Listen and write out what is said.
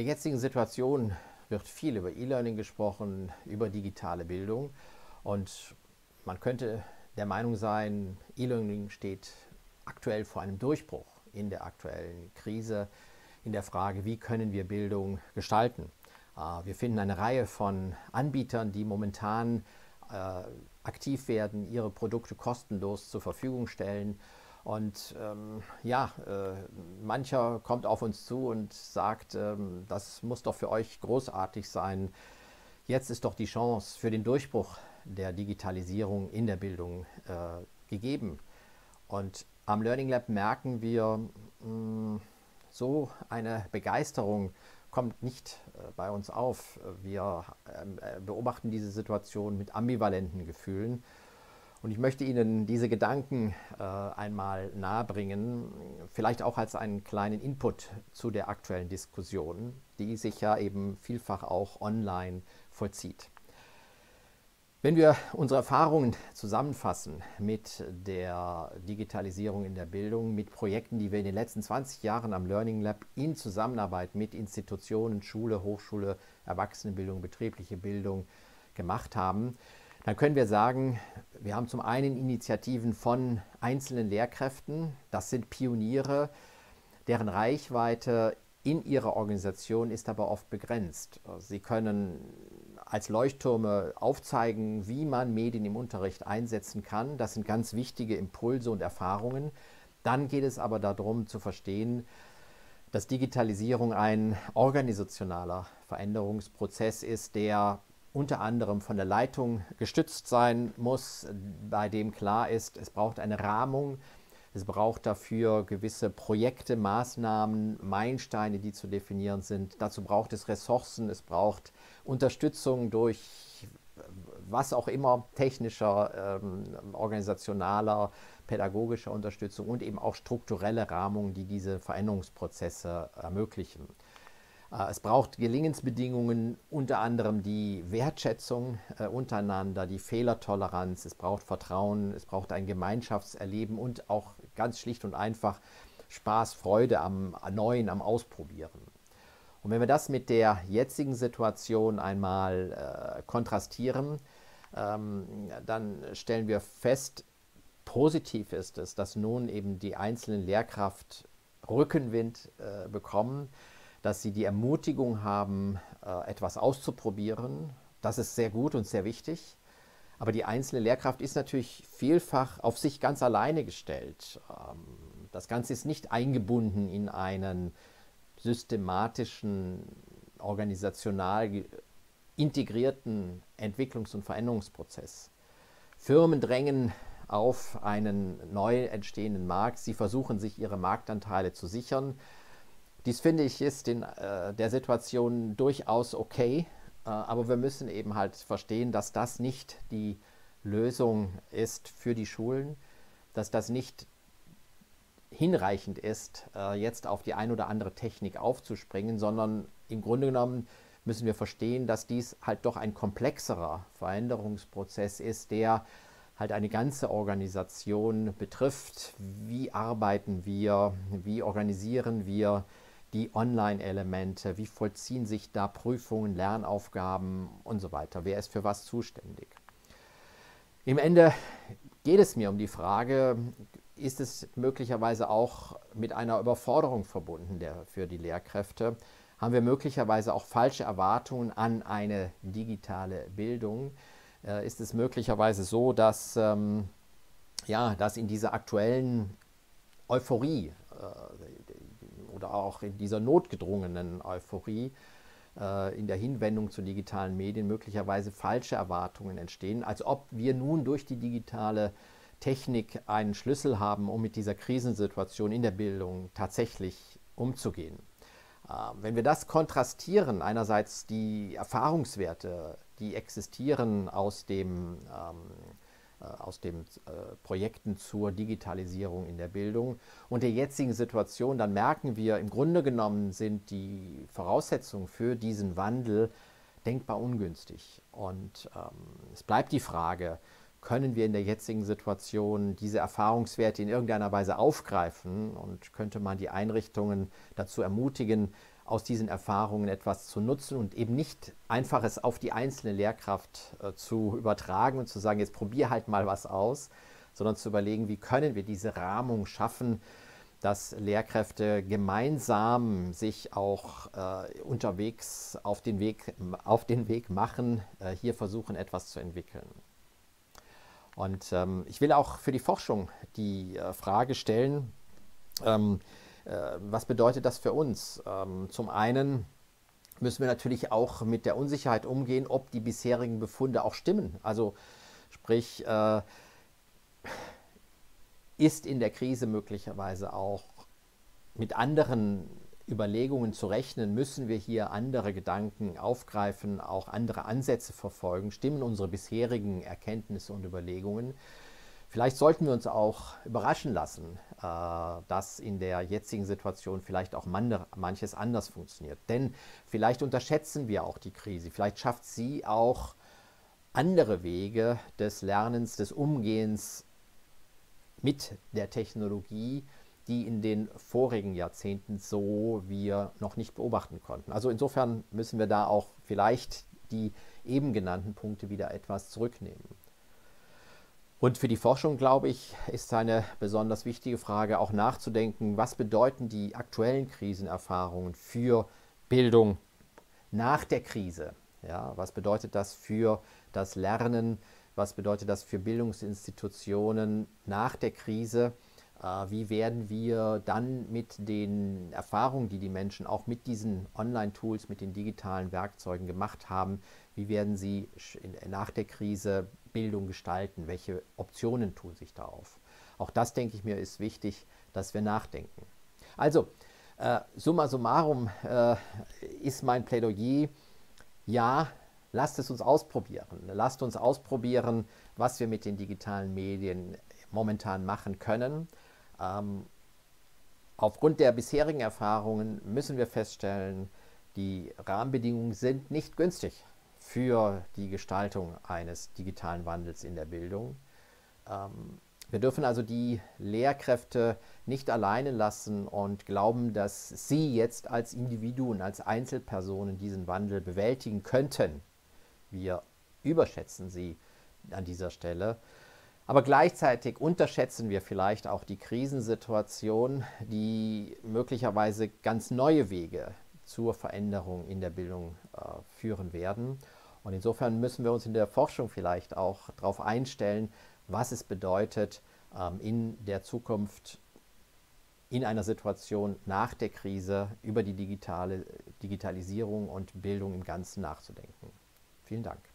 der jetzigen Situation wird viel über E-Learning gesprochen, über digitale Bildung und man könnte der Meinung sein, E-Learning steht aktuell vor einem Durchbruch in der aktuellen Krise, in der Frage, wie können wir Bildung gestalten. Äh, wir finden eine Reihe von Anbietern, die momentan äh, aktiv werden, ihre Produkte kostenlos zur Verfügung stellen. Und ähm, ja, äh, mancher kommt auf uns zu und sagt, ähm, das muss doch für euch großartig sein. Jetzt ist doch die Chance für den Durchbruch der Digitalisierung in der Bildung äh, gegeben. Und am Learning Lab merken wir, mh, mm, so eine Begeisterung kommt nicht äh, bei uns auf. Wir ähm, äh, beobachten diese Situation mit ambivalenten Gefühlen. Und ich möchte Ihnen diese Gedanken äh, einmal nahebringen, vielleicht auch als einen kleinen Input zu der aktuellen Diskussion, die sich ja eben vielfach auch online vollzieht. Wenn wir unsere Erfahrungen zusammenfassen mit der Digitalisierung in der Bildung, mit Projekten, die wir in den letzten 20 Jahren am Learning Lab in Zusammenarbeit mit Institutionen, Schule, Hochschule, Erwachsenenbildung, betriebliche Bildung gemacht haben, dann können wir sagen, wir haben zum einen Initiativen von einzelnen Lehrkräften, das sind Pioniere, deren Reichweite in ihrer Organisation ist aber oft begrenzt. Sie können als Leuchttürme aufzeigen, wie man Medien im Unterricht einsetzen kann. Das sind ganz wichtige Impulse und Erfahrungen. Dann geht es aber darum zu verstehen, dass Digitalisierung ein organisationaler Veränderungsprozess ist, der unter anderem von der Leitung gestützt sein muss, bei dem klar ist, es braucht eine Rahmung, es braucht dafür gewisse Projekte, Maßnahmen, Meilensteine, die zu definieren sind. Dazu braucht es Ressourcen, es braucht Unterstützung durch was auch immer, technischer, ähm, organisationaler, pädagogischer Unterstützung und eben auch strukturelle Rahmungen, die diese Veränderungsprozesse ermöglichen. Äh, es braucht Gelingensbedingungen, unter anderem die Wertschätzung äh, untereinander, die Fehlertoleranz, es braucht Vertrauen, es braucht ein Gemeinschaftserleben und auch ganz schlicht und einfach Spaß, Freude am Neuen, am Ausprobieren. Und wenn wir das mit der jetzigen Situation einmal äh, kontrastieren, ähm, dann stellen wir fest, positiv ist es, dass nun eben die einzelnen Lehrkraft Rückenwind äh, bekommen, dass sie die Ermutigung haben, äh, etwas auszuprobieren. Das ist sehr gut und sehr wichtig. Aber die einzelne Lehrkraft ist natürlich vielfach auf sich ganz alleine gestellt. Ähm, das Ganze ist nicht eingebunden in einen systematischen, organisational integrierten Entwicklungs- und Veränderungsprozess. Firmen drängen auf einen neu entstehenden Markt. Sie versuchen sich ihre Marktanteile zu sichern. Dies finde ich ist in äh, der Situation durchaus okay, äh, aber wir müssen eben halt verstehen, dass das nicht die Lösung ist für die Schulen, dass das nicht hinreichend ist, äh, jetzt auf die ein oder andere Technik aufzuspringen, sondern im Grunde genommen müssen wir verstehen, dass dies halt doch ein komplexerer Veränderungsprozess ist, der halt eine ganze Organisation betrifft. Wie arbeiten wir? Wie organisieren wir die Online-Elemente? Wie vollziehen sich da Prüfungen, Lernaufgaben und so weiter? Wer ist für was zuständig? Im Ende geht es mir um die Frage, ist es möglicherweise auch mit einer Überforderung verbunden der, für die Lehrkräfte? Haben wir möglicherweise auch falsche Erwartungen an eine digitale Bildung? Äh, ist es möglicherweise so, dass, ähm, ja, dass in dieser aktuellen Euphorie äh, oder auch in dieser notgedrungenen Euphorie äh, in der Hinwendung zu digitalen Medien möglicherweise falsche Erwartungen entstehen, als ob wir nun durch die digitale Technik einen Schlüssel haben, um mit dieser Krisensituation in der Bildung tatsächlich umzugehen. Äh, wenn wir das kontrastieren, einerseits die Erfahrungswerte, die existieren aus dem ähm, äh, aus den äh, Projekten zur Digitalisierung in der Bildung und der jetzigen Situation, dann merken wir, im Grunde genommen sind die Voraussetzungen für diesen Wandel denkbar ungünstig. Und ähm, es bleibt die Frage, können wir in der jetzigen Situation diese Erfahrungswerte in irgendeiner Weise aufgreifen und könnte man die Einrichtungen dazu ermutigen, aus diesen Erfahrungen etwas zu nutzen und eben nicht einfach es auf die einzelne Lehrkraft äh, zu übertragen und zu sagen, jetzt probier halt mal was aus, sondern zu überlegen, wie können wir diese Rahmung schaffen, dass Lehrkräfte gemeinsam sich auch äh, unterwegs auf den, Weg, auf den Weg machen, äh, hier versuchen etwas zu entwickeln. Und ähm, ich will auch für die Forschung die äh, Frage stellen, ähm, äh, was bedeutet das für uns? Ähm, zum einen müssen wir natürlich auch mit der Unsicherheit umgehen, ob die bisherigen Befunde auch stimmen. Also sprich, äh, ist in der Krise möglicherweise auch mit anderen Überlegungen zu rechnen, müssen wir hier andere Gedanken aufgreifen, auch andere Ansätze verfolgen, stimmen unsere bisherigen Erkenntnisse und Überlegungen. Vielleicht sollten wir uns auch überraschen lassen, äh, dass in der jetzigen Situation vielleicht auch manches anders funktioniert. Denn vielleicht unterschätzen wir auch die Krise. Vielleicht schafft sie auch andere Wege des Lernens, des Umgehens mit der Technologie, die in den vorigen Jahrzehnten so wir noch nicht beobachten konnten. Also insofern müssen wir da auch vielleicht die eben genannten Punkte wieder etwas zurücknehmen. Und für die Forschung, glaube ich, ist eine besonders wichtige Frage auch nachzudenken, was bedeuten die aktuellen Krisenerfahrungen für Bildung nach der Krise? Ja, was bedeutet das für das Lernen? Was bedeutet das für Bildungsinstitutionen nach der Krise? Äh, wie werden wir dann mit den Erfahrungen, die die Menschen auch mit diesen Online-Tools, mit den digitalen Werkzeugen gemacht haben, wie werden sie nach der Krise Bildung gestalten? Welche Optionen tun sich da auf? Auch das, denke ich mir, ist wichtig, dass wir nachdenken. Also, äh, summa summarum äh, ist mein Plädoyer, ja, lasst es uns ausprobieren. Lasst uns ausprobieren, was wir mit den digitalen Medien momentan machen können. Ähm, aufgrund der bisherigen Erfahrungen müssen wir feststellen, die Rahmenbedingungen sind nicht günstig für die Gestaltung eines digitalen Wandels in der Bildung. Ähm, wir dürfen also die Lehrkräfte nicht alleine lassen und glauben, dass sie jetzt als Individuen, als Einzelpersonen diesen Wandel bewältigen könnten. Wir überschätzen sie an dieser Stelle. Aber gleichzeitig unterschätzen wir vielleicht auch die Krisensituation, die möglicherweise ganz neue Wege zur Veränderung in der Bildung äh, führen werden. Und insofern müssen wir uns in der Forschung vielleicht auch darauf einstellen, was es bedeutet, ähm, in der Zukunft in einer Situation nach der Krise über die digitale Digitalisierung und Bildung im Ganzen nachzudenken. Vielen Dank.